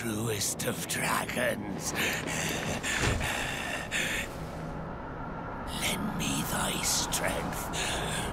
truest of dragons. Lend me thy strength.